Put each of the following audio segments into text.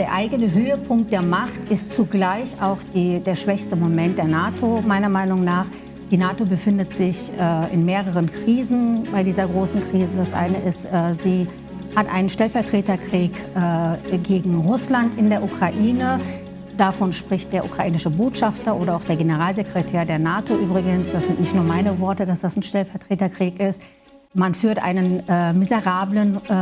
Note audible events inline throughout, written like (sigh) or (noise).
Der eigene Höhepunkt der Macht ist zugleich auch die, der schwächste Moment der NATO, meiner Meinung nach. Die NATO befindet sich äh, in mehreren Krisen bei dieser großen Krise. Das eine ist, äh, sie hat einen Stellvertreterkrieg äh, gegen Russland in der Ukraine. Davon spricht der ukrainische Botschafter oder auch der Generalsekretär der NATO übrigens. Das sind nicht nur meine Worte, dass das ein Stellvertreterkrieg ist. Man führt einen äh, miserablen äh,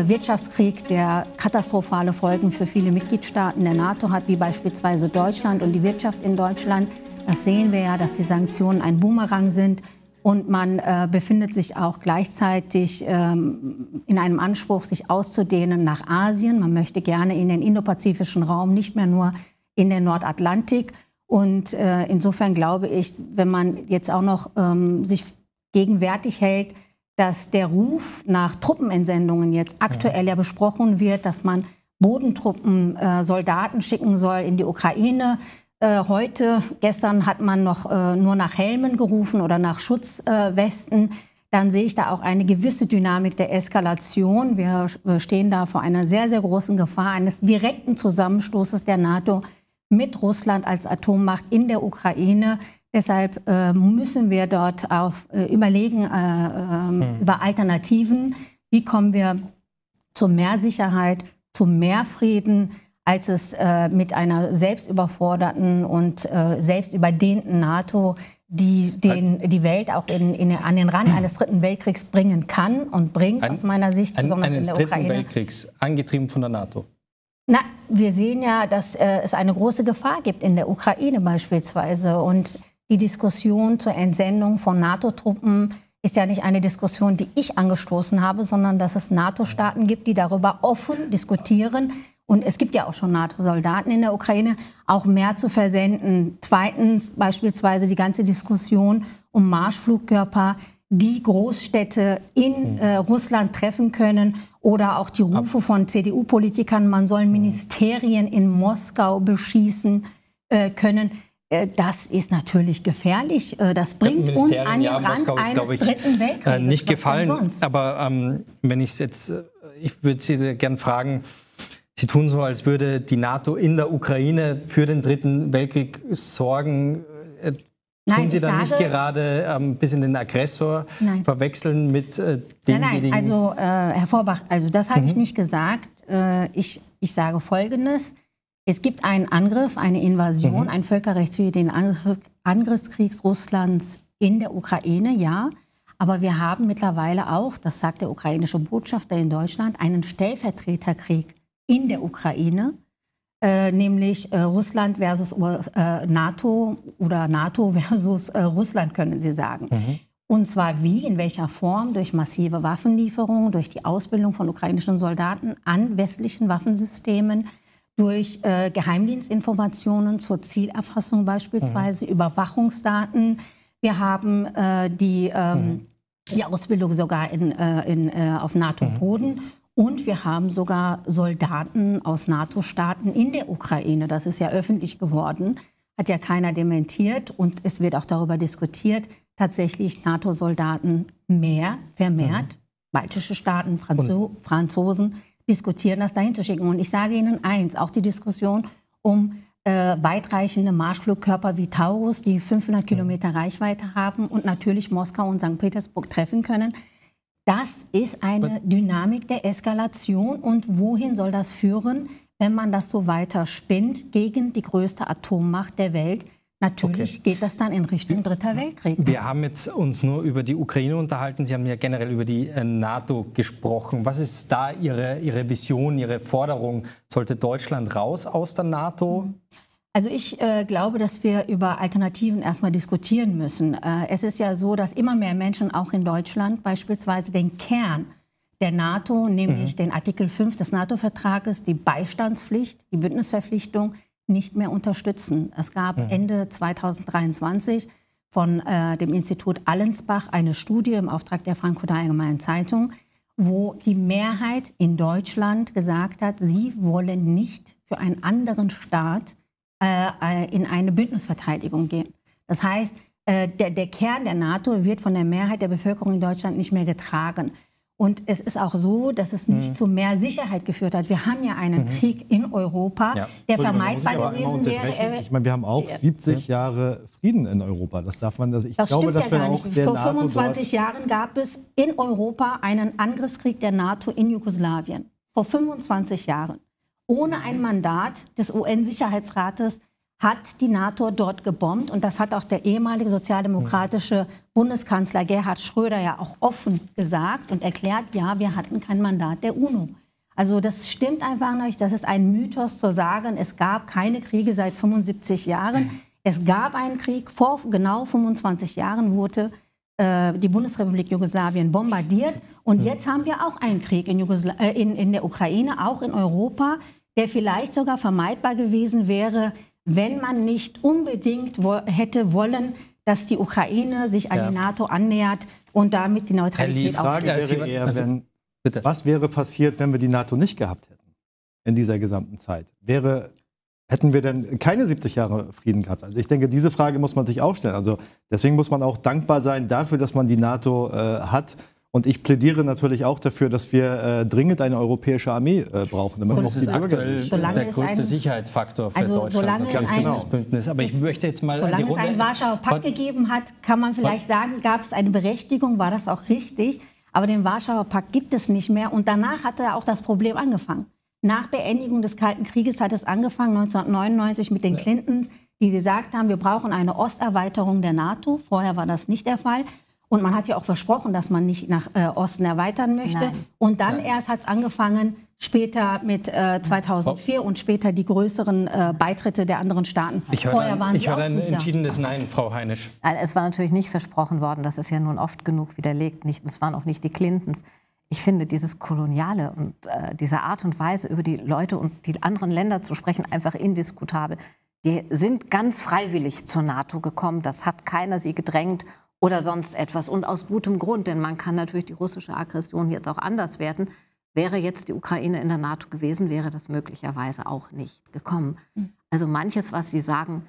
äh, Wirtschaftskrieg, der katastrophale Folgen für viele Mitgliedstaaten der NATO hat, wie beispielsweise Deutschland und die Wirtschaft in Deutschland. Das sehen wir ja, dass die Sanktionen ein Boomerang sind. Und man äh, befindet sich auch gleichzeitig ähm, in einem Anspruch, sich auszudehnen nach Asien. Man möchte gerne in den indopazifischen Raum, nicht mehr nur in den Nordatlantik. Und äh, insofern glaube ich, wenn man jetzt auch noch ähm, sich gegenwärtig hält, dass der Ruf nach Truppenentsendungen jetzt aktuell ja besprochen wird, dass man Bodentruppen, äh, Soldaten schicken soll in die Ukraine. Äh, heute, gestern hat man noch äh, nur nach Helmen gerufen oder nach Schutzwesten. Dann sehe ich da auch eine gewisse Dynamik der Eskalation. Wir stehen da vor einer sehr, sehr großen Gefahr eines direkten Zusammenstoßes der NATO mit Russland als Atommacht in der Ukraine. Deshalb äh, müssen wir dort auf, äh, überlegen äh, hm. über Alternativen. Wie kommen wir zu mehr Sicherheit, zu mehr Frieden, als es äh, mit einer selbstüberforderten und äh, selbstüberdehnten NATO, die den, die Welt auch in, in, an den Rand eines dritten Weltkriegs bringen kann und bringt, ein, aus meiner Sicht, ein, besonders in der dritten Ukraine. Weltkriegs, angetrieben von der NATO. Na, wir sehen ja, dass äh, es eine große Gefahr gibt in der Ukraine beispielsweise. Und die Diskussion zur Entsendung von NATO-Truppen ist ja nicht eine Diskussion, die ich angestoßen habe, sondern dass es NATO-Staaten gibt, die darüber offen diskutieren. Und es gibt ja auch schon NATO-Soldaten in der Ukraine, auch mehr zu versenden. Zweitens beispielsweise die ganze Diskussion um Marschflugkörper, die Großstädte in äh, Russland treffen können oder auch die Rufe von CDU-Politikern, man soll Ministerien in Moskau beschießen äh, können. Äh, das ist natürlich gefährlich. Äh, das bringt uns an den ja, Rand Moskau eines ich, dritten Weltkriegs. Äh, nicht gefallen, aber ähm, wenn ich es jetzt, ich würde Sie gerne fragen, Sie tun so, als würde die NATO in der Ukraine für den dritten Weltkrieg sorgen. Nein, Tun Sie da nicht gerade ein ähm, bisschen den Aggressor nein. verwechseln mit äh, denjenigen? Nein, nein, also äh, Herr Vorbach, also das habe mhm. ich nicht gesagt. Äh, ich, ich sage Folgendes. Es gibt einen Angriff, eine Invasion, mhm. einen völkerrechtswidrigen Angriff, Angriffskrieg Russlands in der Ukraine, ja. Aber wir haben mittlerweile auch, das sagt der ukrainische Botschafter in Deutschland, einen Stellvertreterkrieg in der Ukraine, äh, nämlich äh, Russland versus äh, NATO oder NATO (laughs) versus äh, Russland, können Sie sagen. Mhm. Und zwar wie, in welcher Form? Durch massive Waffenlieferungen, durch die Ausbildung von ukrainischen Soldaten an westlichen Waffensystemen, durch äh, Geheimdienstinformationen zur Zielerfassung beispielsweise, mhm. Überwachungsdaten. Wir haben äh, die, ähm, mhm. die Ausbildung sogar in, äh, in, äh, auf NATO-Boden. Mhm. Und wir haben sogar Soldaten aus NATO-Staaten in der Ukraine. Das ist ja öffentlich geworden, hat ja keiner dementiert. Und es wird auch darüber diskutiert, tatsächlich NATO-Soldaten mehr, vermehrt, mhm. baltische Staaten, Franzo Franzosen, diskutieren, das dahin zu schicken. Und ich sage Ihnen eins, auch die Diskussion um äh, weitreichende Marschflugkörper wie Taurus, die 500 Kilometer Reichweite haben und natürlich Moskau und St. Petersburg treffen können. Das ist eine Dynamik der Eskalation. Und wohin soll das führen, wenn man das so weiter spinnt gegen die größte Atommacht der Welt? Natürlich okay. geht das dann in Richtung Dritter Weltkrieg. Wir haben jetzt uns nur über die Ukraine unterhalten. Sie haben ja generell über die äh, NATO gesprochen. Was ist da Ihre, Ihre Vision, Ihre Forderung? Sollte Deutschland raus aus der NATO? Also ich äh, glaube, dass wir über Alternativen erstmal diskutieren müssen. Äh, es ist ja so, dass immer mehr Menschen auch in Deutschland beispielsweise den Kern der NATO, nämlich mhm. den Artikel 5 des NATO-Vertrages, die Beistandspflicht, die Bündnisverpflichtung, nicht mehr unterstützen. Es gab mhm. Ende 2023 von äh, dem Institut Allensbach eine Studie im Auftrag der Frankfurter Allgemeinen Zeitung, wo die Mehrheit in Deutschland gesagt hat, sie wollen nicht für einen anderen Staat äh, äh in eine Bündnisverteidigung gehen. Das heißt, äh, der, der Kern der NATO wird von der Mehrheit der Bevölkerung in Deutschland nicht mehr getragen. Und es ist auch so, dass es nicht mhm. zu mehr Sicherheit geführt hat. Wir haben ja einen mhm. Krieg in Europa, ja. der vermeidbar gewesen wäre. Ich meine, wir haben auch 70 Jahre Frieden in Europa. Das darf man, also ich das glaube, dass ja wir auch nicht. Vor 25 Jahren gab es in Europa einen Angriffskrieg der NATO in Jugoslawien. Vor 25 Jahren. Ohne ein Mandat des UN-Sicherheitsrates hat die NATO dort gebombt. Und das hat auch der ehemalige sozialdemokratische Bundeskanzler Gerhard Schröder ja auch offen gesagt und erklärt, ja, wir hatten kein Mandat der UNO. Also das stimmt einfach nicht. Das ist ein Mythos zu sagen, es gab keine Kriege seit 75 Jahren. Es gab einen Krieg, vor genau 25 Jahren wurde äh, die Bundesrepublik Jugoslawien bombardiert. Und jetzt haben wir auch einen Krieg in, äh, in, in der Ukraine, auch in Europa, der vielleicht sogar vermeidbar gewesen wäre, wenn man nicht unbedingt wo hätte wollen, dass die Ukraine sich an ja. die NATO annähert und damit die Neutralität die Frage wäre eher, wenn, was wäre passiert, wenn wir die NATO nicht gehabt hätten in dieser gesamten Zeit? Wäre, hätten wir denn keine 70 Jahre Frieden gehabt? Also ich denke, diese Frage muss man sich auch stellen. Also deswegen muss man auch dankbar sein dafür, dass man die NATO äh, hat und ich plädiere natürlich auch dafür, dass wir äh, dringend eine europäische Armee äh, brauchen. Damit das ist aktuell der größte ein, Sicherheitsfaktor für also Deutschland. Solange ganz ein, genau. Bündnis. Aber ich möchte jetzt mal solange die Runde, es einen Warschauer Pakt gegeben hat, kann man vielleicht sagen, gab es eine Berechtigung, war das auch richtig. Aber den Warschauer Pakt gibt es nicht mehr. Und danach hat er auch das Problem angefangen. Nach Beendigung des Kalten Krieges hat es angefangen, 1999 mit den Clintons, die gesagt haben, wir brauchen eine Osterweiterung der NATO. Vorher war das nicht der Fall. Und man hat ja auch versprochen, dass man nicht nach äh, Osten erweitern möchte. Nein. Und dann Nein. erst hat es angefangen, später mit äh, 2004 und später die größeren äh, Beitritte der anderen Staaten. Ich höre Vorher waren ich höre ein sicher. entschiedenes Nein, Frau Heinisch. Es war natürlich nicht versprochen worden, das ist ja nun oft genug widerlegt. Nicht, es waren auch nicht die Clintons. Ich finde dieses Koloniale und äh, diese Art und Weise, über die Leute und die anderen Länder zu sprechen, einfach indiskutabel. Die sind ganz freiwillig zur NATO gekommen. Das hat keiner sie gedrängt oder sonst etwas. Und aus gutem Grund, denn man kann natürlich die russische Aggression jetzt auch anders werten. Wäre jetzt die Ukraine in der NATO gewesen, wäre das möglicherweise auch nicht gekommen. Hm. Also manches, was Sie sagen,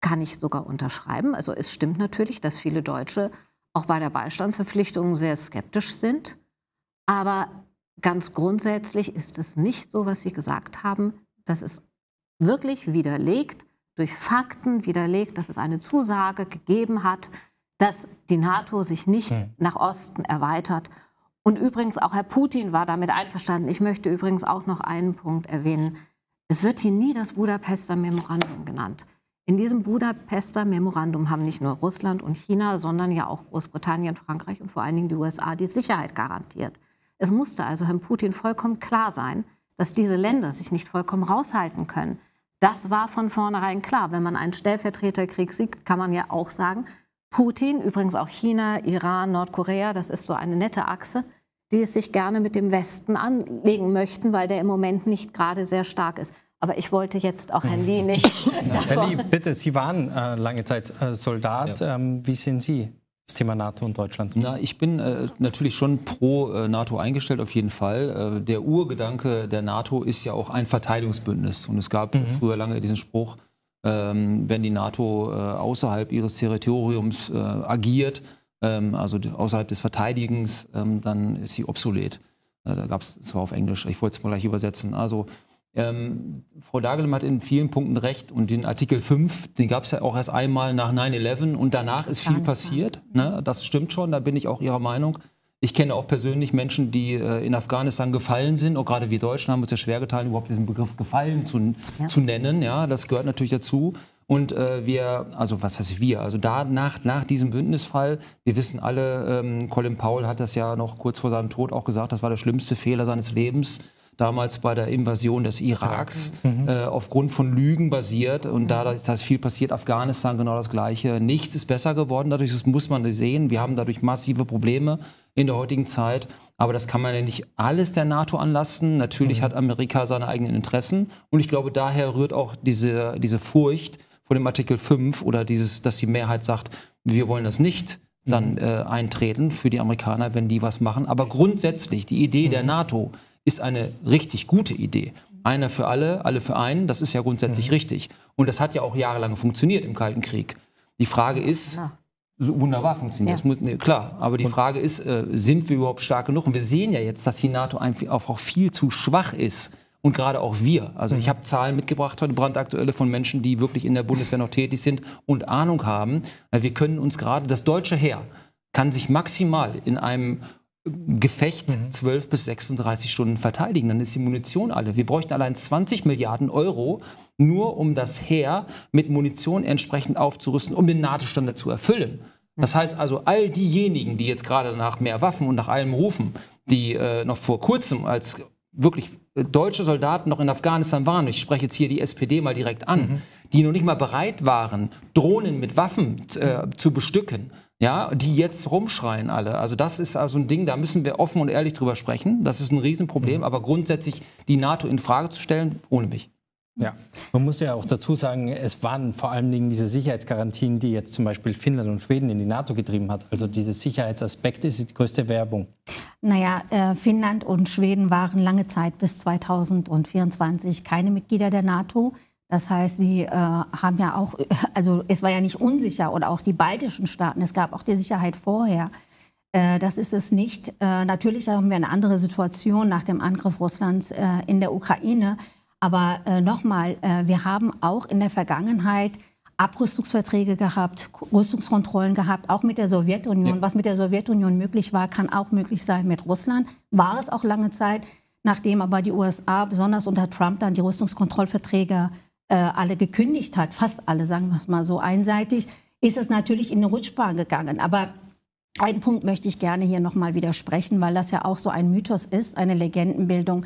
kann ich sogar unterschreiben. Also es stimmt natürlich, dass viele Deutsche auch bei der Beistandsverpflichtung sehr skeptisch sind. Aber ganz grundsätzlich ist es nicht so, was Sie gesagt haben, dass es wirklich widerlegt, durch Fakten widerlegt, dass es eine Zusage gegeben hat, dass die NATO sich nicht hm. nach Osten erweitert. Und übrigens auch Herr Putin war damit einverstanden. Ich möchte übrigens auch noch einen Punkt erwähnen. Es wird hier nie das Budapester Memorandum genannt. In diesem Budapester Memorandum haben nicht nur Russland und China, sondern ja auch Großbritannien, Frankreich und vor allen Dingen die USA die Sicherheit garantiert. Es musste also Herrn Putin vollkommen klar sein, dass diese Länder sich nicht vollkommen raushalten können. Das war von vornherein klar. Wenn man einen Stellvertreterkrieg sieht, kann man ja auch sagen, Putin, übrigens auch China, Iran, Nordkorea, das ist so eine nette Achse, die es sich gerne mit dem Westen anlegen möchten, weil der im Moment nicht gerade sehr stark ist. Aber ich wollte jetzt auch Herrn Lee nicht. (laughs) Herr Lee, bitte, Sie waren äh, lange Zeit äh, Soldat. Ja. Ähm, wie sehen Sie das Thema NATO und Deutschland? Na, ich bin äh, natürlich schon pro äh, NATO eingestellt, auf jeden Fall. Äh, der Urgedanke der NATO ist ja auch ein Verteidigungsbündnis. Und es gab mhm. früher lange diesen Spruch, wenn die NATO äh, außerhalb ihres Territoriums äh, agiert, ähm, also außerhalb des Verteidigens, ähm, dann ist sie obsolet. Äh, da gab es zwar auf Englisch, ich wollte es mal gleich übersetzen. Also ähm, Frau Dagelem hat in vielen Punkten recht und den Artikel 5, den gab es ja auch erst einmal nach 9-11 und danach ist viel passiert. Ne? Das stimmt schon, da bin ich auch Ihrer Meinung. Ich kenne auch persönlich Menschen, die äh, in Afghanistan gefallen sind. Auch gerade wir Deutschen haben uns ja schwer getan, überhaupt diesen Begriff gefallen zu, ja. zu nennen. Ja, das gehört natürlich dazu. Und äh, wir, also was heißt wir? Also da nach, nach diesem Bündnisfall, wir wissen alle, ähm, Colin Powell hat das ja noch kurz vor seinem Tod auch gesagt, das war der schlimmste Fehler seines Lebens damals bei der Invasion des Iraks, mhm. äh, aufgrund von Lügen basiert. Und da ist das viel passiert. Afghanistan genau das Gleiche. Nichts ist besser geworden. Dadurch das muss man sehen. Wir haben dadurch massive Probleme in der heutigen Zeit. Aber das kann man ja nicht alles der NATO anlassen. Natürlich mhm. hat Amerika seine eigenen Interessen. Und ich glaube, daher rührt auch diese, diese Furcht vor dem Artikel 5 oder dieses, dass die Mehrheit sagt, wir wollen das nicht dann mhm. äh, eintreten für die Amerikaner, wenn die was machen. Aber grundsätzlich, die Idee der mhm. NATO ist eine richtig gute Idee. Einer für alle, alle für einen, das ist ja grundsätzlich mhm. richtig. Und das hat ja auch jahrelang funktioniert im Kalten Krieg. Die Frage ist, so wunderbar funktioniert. Ja. Muss, nee, klar, aber die Frage ist, äh, sind wir überhaupt stark genug? Und wir sehen ja jetzt, dass die NATO einfach auch viel zu schwach ist. Und gerade auch wir. Also ich mhm. habe Zahlen mitgebracht heute, brandaktuelle von Menschen, die wirklich in der Bundeswehr noch tätig sind und Ahnung haben. Wir können uns gerade, das deutsche Heer kann sich maximal in einem Gefecht mhm. 12 bis 36 Stunden verteidigen. Dann ist die Munition alle. Wir bräuchten allein 20 Milliarden Euro, nur um das Heer mit Munition entsprechend aufzurüsten, um den NATO-Standard zu erfüllen. Das heißt also, all diejenigen, die jetzt gerade nach mehr Waffen und nach allem rufen, die äh, noch vor kurzem als wirklich äh, deutsche Soldaten noch in Afghanistan waren, ich spreche jetzt hier die SPD mal direkt an, mhm. die noch nicht mal bereit waren, Drohnen mit Waffen äh, zu bestücken, ja, die jetzt rumschreien alle. Also das ist also ein Ding, da müssen wir offen und ehrlich drüber sprechen. Das ist ein Riesenproblem, mhm. aber grundsätzlich die NATO in Frage zu stellen, ohne mich. Ja, man muss ja auch dazu sagen, es waren vor allen Dingen diese Sicherheitsgarantien, die jetzt zum Beispiel Finnland und Schweden in die NATO getrieben hat. Also dieser Sicherheitsaspekt ist die größte Werbung. Naja, äh, Finnland und Schweden waren lange Zeit bis 2024 keine Mitglieder der NATO. Das heißt, sie äh, haben ja auch, (laughs) also es war ja nicht unsicher oder auch die baltischen Staaten, es gab auch die Sicherheit vorher. Äh, das ist es nicht. Äh, natürlich haben wir eine andere Situation nach dem Angriff Russlands äh, in der Ukraine. Aber äh, nochmal, wir haben auch in der Vergangenheit Abrüstungsverträge gehabt, Rüstungskontrollen gehabt, auch mit der Sowjetunion. Ja. Was mit der Sowjetunion möglich war, kann auch möglich sein mit Russland. War es auch lange Zeit, nachdem aber die USA, besonders unter Trump, dann die Rüstungskontrollverträge äh, alle gekündigt hat, fast alle, sagen wir es mal so einseitig, ist es natürlich in eine Rutschbahn gegangen. Aber einen Punkt möchte ich gerne hier nochmal widersprechen, weil das ja auch so ein Mythos ist, eine Legendenbildung,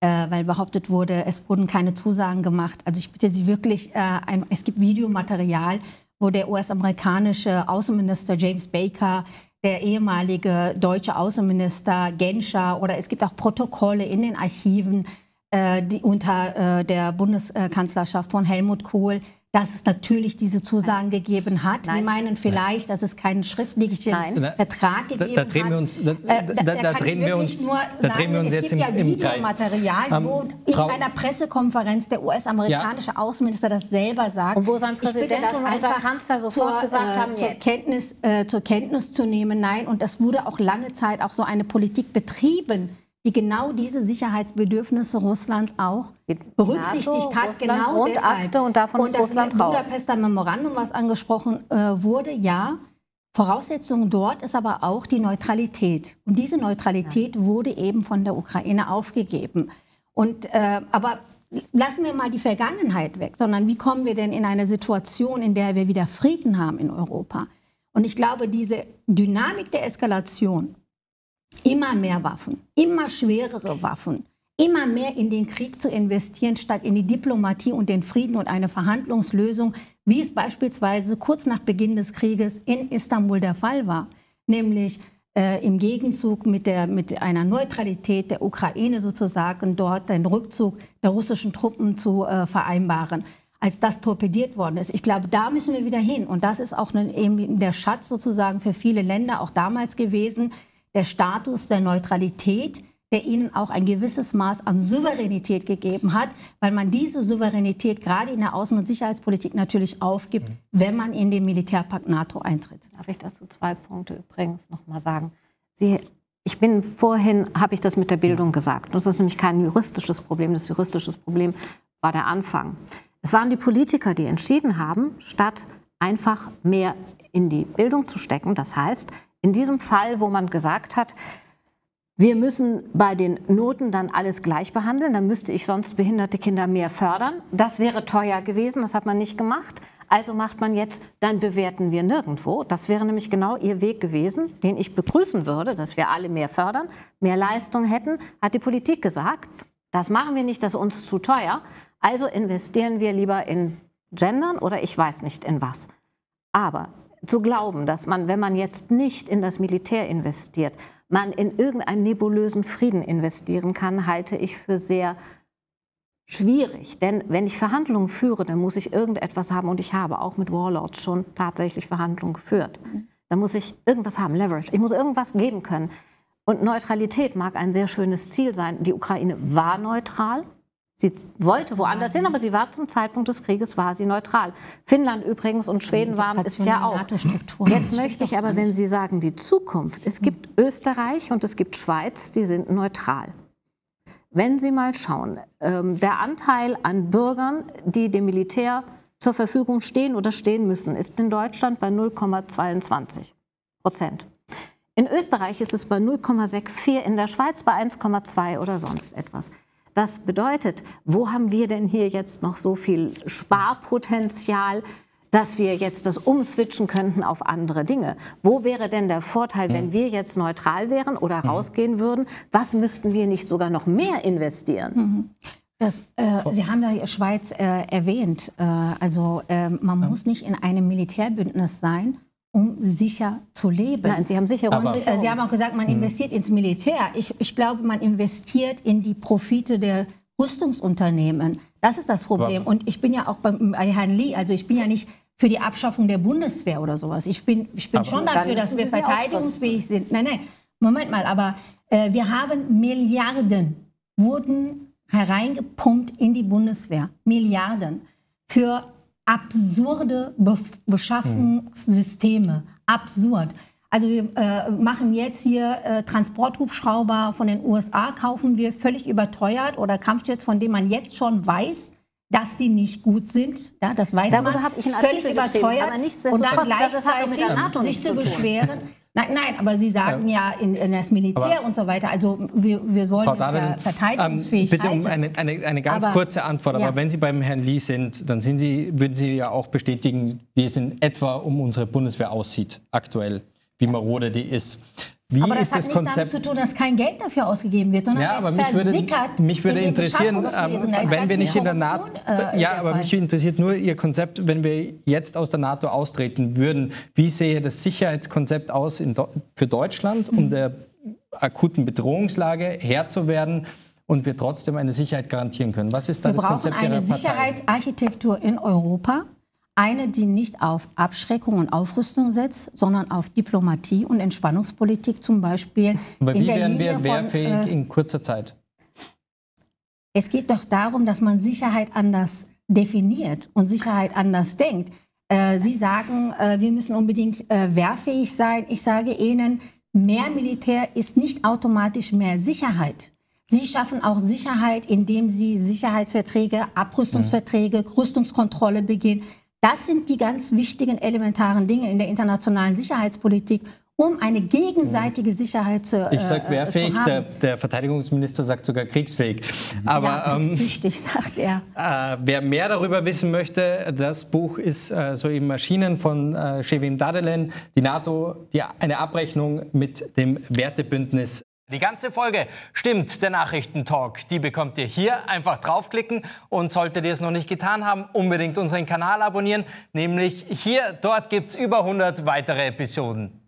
äh, weil behauptet wurde, es wurden keine Zusagen gemacht. Also ich bitte Sie wirklich, äh, ein, es gibt Videomaterial, wo der US-amerikanische Außenminister James Baker der ehemalige deutsche Außenminister Genscher oder es gibt auch Protokolle in den Archiven, die unter äh, der Bundeskanzlerschaft von Helmut Kohl dass es natürlich diese Zusagen Nein. gegeben hat. Nein. Sie meinen vielleicht, Nein. dass es keinen schriftlichen Vertrag gegeben da, da drehen wir uns, da, da, da, da, da drehen wir uns, nur da drehen wir uns es jetzt gibt im, ja Videomaterial, um, wo in Frau, einer Pressekonferenz der US-amerikanische ja. Außenminister das selber sagt. Und wo sein Präsident ich bitte das und einfach Kanzler sofort zur, gesagt äh, haben, zur Kenntnis, äh, zur Kenntnis zu nehmen. Nein, und das wurde auch lange Zeit auch so eine Politik betrieben die genau diese Sicherheitsbedürfnisse Russlands auch berücksichtigt NATO, hat. Russland genau deshalb. und davon und das Russland Budapester Memorandum, was angesprochen äh, wurde, ja. Voraussetzung dort ist aber auch die Neutralität. Und diese Neutralität ja. wurde eben von der Ukraine aufgegeben. Und, äh, aber lassen wir mal die Vergangenheit weg, sondern wie kommen wir denn in eine Situation, in der wir wieder Frieden haben in Europa? Und ich glaube, diese Dynamik der Eskalation immer mehr Waffen, immer schwerere Waffen, immer mehr in den Krieg zu investieren, statt in die Diplomatie und den Frieden und eine Verhandlungslösung, wie es beispielsweise kurz nach Beginn des Krieges in Istanbul der Fall war, nämlich äh, im Gegenzug mit, der, mit einer Neutralität der Ukraine sozusagen dort den Rückzug der russischen Truppen zu äh, vereinbaren als das torpediert worden ist. Ich glaube, da müssen wir wieder hin. Und das ist auch eben der Schatz sozusagen für viele Länder auch damals gewesen, der Status der Neutralität, der ihnen auch ein gewisses Maß an Souveränität gegeben hat, weil man diese Souveränität gerade in der Außen- und Sicherheitspolitik natürlich aufgibt, wenn man in den Militärpakt NATO eintritt. Darf ich dazu zwei Punkte übrigens noch mal sagen? Sie, ich bin vorhin, habe ich das mit der Bildung gesagt. Das ist nämlich kein juristisches Problem. Das juristische Problem war der Anfang. Es waren die Politiker, die entschieden haben, statt einfach mehr in die Bildung zu stecken. Das heißt, in diesem Fall, wo man gesagt hat, wir müssen bei den Noten dann alles gleich behandeln, dann müsste ich sonst behinderte Kinder mehr fördern. Das wäre teuer gewesen, das hat man nicht gemacht. Also macht man jetzt, dann bewerten wir nirgendwo. Das wäre nämlich genau Ihr Weg gewesen, den ich begrüßen würde, dass wir alle mehr fördern, mehr Leistung hätten, hat die Politik gesagt. Das machen wir nicht, das ist uns zu teuer. Also investieren wir lieber in Gendern oder ich weiß nicht in was. Aber zu glauben, dass man, wenn man jetzt nicht in das Militär investiert, man in irgendeinen nebulösen Frieden investieren kann, halte ich für sehr schwierig. Denn wenn ich Verhandlungen führe, dann muss ich irgendetwas haben und ich habe auch mit Warlords schon tatsächlich Verhandlungen geführt. Dann muss ich irgendwas haben, Leverage. Ich muss irgendwas geben können. Und Neutralität mag ein sehr schönes Ziel sein. Die Ukraine war neutral. Sie wollte woanders hin, aber sie war zum Zeitpunkt des Krieges war sie neutral. Finnland übrigens und Schweden waren es ja auch. Jetzt möchte ich aber, wenn Sie sagen die Zukunft, es gibt Österreich und es gibt Schweiz, die sind neutral. Wenn Sie mal schauen, ähm, der Anteil an Bürgern, die dem Militär zur Verfügung stehen oder stehen müssen, ist in Deutschland bei 0,22 Prozent. In Österreich ist es bei 0,64, in der Schweiz bei 1,2 oder sonst etwas. Das bedeutet, wo haben wir denn hier jetzt noch so viel Sparpotenzial, dass wir jetzt das umswitchen könnten auf andere Dinge? Wo wäre denn der Vorteil, wenn wir jetzt neutral wären oder mhm. rausgehen würden? Was müssten wir nicht sogar noch mehr investieren? Mhm. Das, äh, Sie haben ja Schweiz äh, erwähnt. Äh, also äh, man muss nicht in einem Militärbündnis sein, um sicher zu leben. Nein, Sie haben sicher und äh, Sie haben auch gesagt, man hm. investiert ins Militär. Ich, ich glaube, man investiert in die Profite der Rüstungsunternehmen. Das ist das Problem. Aber und ich bin ja auch beim, bei Herrn Lee, also ich bin ja nicht für die Abschaffung der Bundeswehr oder sowas. Ich bin, ich bin schon dafür, dass wir verteidigungsfähig sind. Nein, nein, Moment mal, aber äh, wir haben Milliarden, wurden hereingepumpt in die Bundeswehr. Milliarden. Für absurde Be Beschaffungssysteme. Absurd. Also wir äh, machen jetzt hier äh, Transporthubschrauber von den USA, kaufen wir völlig überteuert oder Kampfjets, von denen man jetzt schon weiß, dass die nicht gut sind. Ja, das weiß Darüber man. Ich einen völlig überteuert. Aber und dann gleichzeitig sich zu beschweren. (laughs) Nein, nein, aber Sie sagen ja, ja in, in, das Militär aber und so weiter. Also wir, wir wollen uns ja verteidigungsfähig ähm, Bitte um eine, eine, eine ganz aber, kurze Antwort. Ja. Aber wenn Sie beim Herrn Lee sind, dann sind Sie, würden Sie ja auch bestätigen, wie es in etwa um unsere Bundeswehr aussieht aktuell, wie marode die ist. Wie aber das hat nichts Konzept? damit zu tun, dass kein Geld dafür ausgegeben wird, sondern ja, aber es mich würde, mich würde in interessieren, ähm, wenn wir nicht in der NATO, äh, ja, aber Fall. mich interessiert nur Ihr Konzept, wenn wir jetzt aus der NATO austreten würden. Wie sähe das Sicherheitskonzept aus Do für Deutschland, um mhm. der akuten Bedrohungslage Herr zu werden? Und wir trotzdem eine Sicherheit garantieren können. Was ist da wir das Konzept Ihrer Partei? Wir brauchen eine Sicherheitsarchitektur in Europa, eine, die nicht auf Abschreckung und Aufrüstung setzt, sondern auf Diplomatie und Entspannungspolitik zum Beispiel. Aber wie werden wir wehrfähig von, äh, in kurzer Zeit? Es geht doch darum, dass man Sicherheit anders definiert und Sicherheit anders denkt. Äh, Sie sagen, äh, wir müssen unbedingt äh, wehrfähig sein. Ich sage Ihnen, mehr Militär ist nicht automatisch mehr Sicherheit. Sie schaffen auch Sicherheit, indem Sie Sicherheitsverträge, Abrüstungsverträge, Rüstungskontrolle beginnen. Das sind die ganz wichtigen elementaren Dinge in der internationalen Sicherheitspolitik, um eine gegenseitige Sicherheit zu, ich sag, wer äh, fähig, der, der, Verteidigungsminister sagt sogar kriegsfähig. Aber, ja, kriegstüchtig, ähm, (laughs) sagt er. Äh, wer mehr darüber wissen möchte, das Buch ist äh, so im Maschinen von äh, Shevim Dadelen, die NATO, die, eine Abrechnung mit dem Wertebündnis die ganze Folge stimmt, der Nachrichtentalk, die bekommt ihr hier. Einfach draufklicken und solltet ihr es noch nicht getan haben, unbedingt unseren Kanal abonnieren. Nämlich hier, dort gibt es über 100 weitere Episoden.